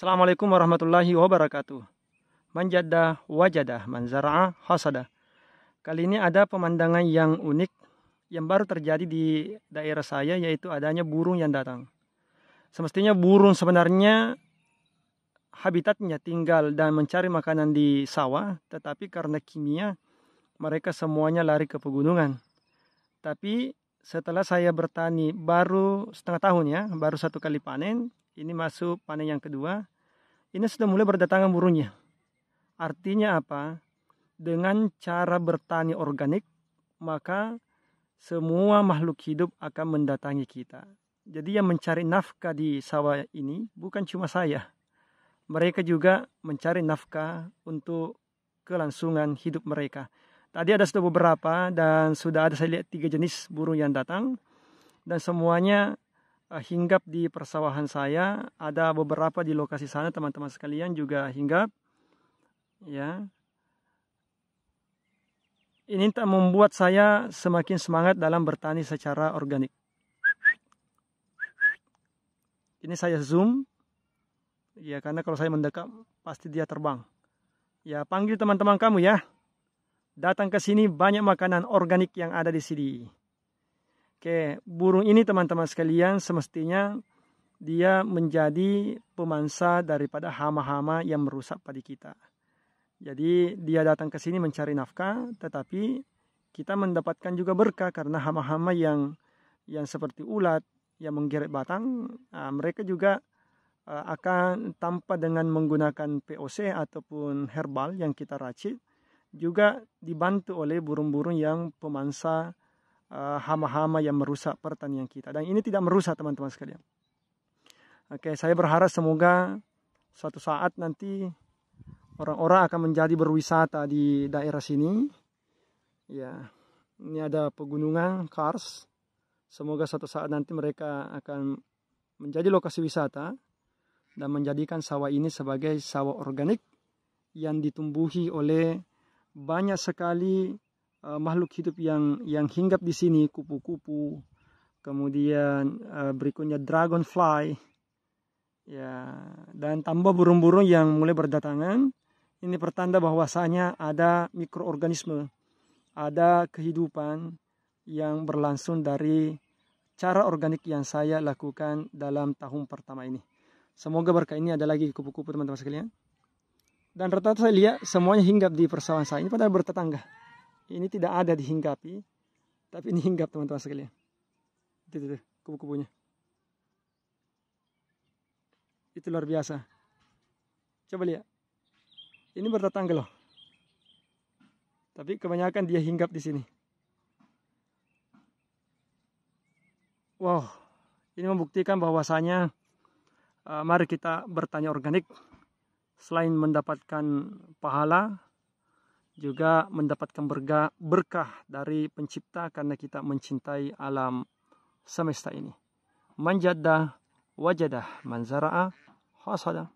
Assalamualaikum warahmatullahi wabarakatuh. Manjadah wajadah, manzara'a hasada. Kali ini ada pemandangan yang unik yang baru terjadi di daerah saya yaitu adanya burung yang datang. Semestinya burung sebenarnya habitatnya tinggal dan mencari makanan di sawah, tetapi karena kimia mereka semuanya lari ke pegunungan. Tapi setelah saya bertani baru setengah tahun ya, baru satu kali panen, ini masuk panen yang kedua, ini sudah mulai berdatangan burungnya. Artinya apa? Dengan cara bertani organik, maka semua makhluk hidup akan mendatangi kita. Jadi yang mencari nafkah di sawah ini bukan cuma saya. Mereka juga mencari nafkah untuk kelangsungan hidup mereka. Tadi ada sudah beberapa dan sudah ada saya lihat tiga jenis burung yang datang dan semuanya hinggap di persawahan saya. Ada beberapa di lokasi sana teman-teman sekalian juga hinggap. Ya. Ini tak membuat saya semakin semangat dalam bertani secara organik. Ini saya zoom. Ya, karena kalau saya mendekat pasti dia terbang. Ya, panggil teman-teman kamu ya. Datang ke sini banyak makanan organik yang ada di sini. Oke, burung ini teman-teman sekalian semestinya dia menjadi pemangsa daripada hama-hama yang merusak padi kita. Jadi dia datang ke sini mencari nafkah, tetapi kita mendapatkan juga berkah karena hama-hama yang yang seperti ulat yang menggeret batang, nah, mereka juga uh, akan tanpa dengan menggunakan POC ataupun herbal yang kita racik, juga dibantu oleh burung-burung yang pemangsa Eh, hama-hama uh, yang merusak pertanian kita. Dan ini tidak merusak teman-teman sekalian. Oke, saya berharap semoga suatu saat nanti orang-orang akan menjadi berwisata di daerah sini. Ya, ini ada pegunungan Kars. Semoga suatu saat nanti mereka akan menjadi lokasi wisata dan menjadikan sawah ini sebagai sawah organik yang ditumbuhi oleh banyak sekali uh, makhluk hidup yang yang hinggap di sini kupu-kupu kemudian uh, berikutnya dragonfly ya dan tambah burung-burung yang mulai berdatangan ini pertanda bahwasanya ada mikroorganisme ada kehidupan yang berlangsung dari cara organik yang saya lakukan dalam tahun pertama ini. Semoga berkah ini ada lagi kupu-kupu teman-teman sekalian. Dan rata-rata saya lihat semuanya hinggap di persawahan saya ini pada bertetangga. Ini tidak ada dihinggapi, tapi ini hinggap teman-teman sekalian. Itu, itu, kubu-kubunya. Itu luar biasa. Coba lihat. Ini bertetangga loh. Tapi kebanyakan dia hinggap di sini. Wow, ini membuktikan bahwasanya uh, mari kita bertanya organik selain mendapatkan pahala juga mendapatkan berkah, berkah dari pencipta karena kita mencintai alam semesta ini. Manjadah wajadah manzara'a hasada.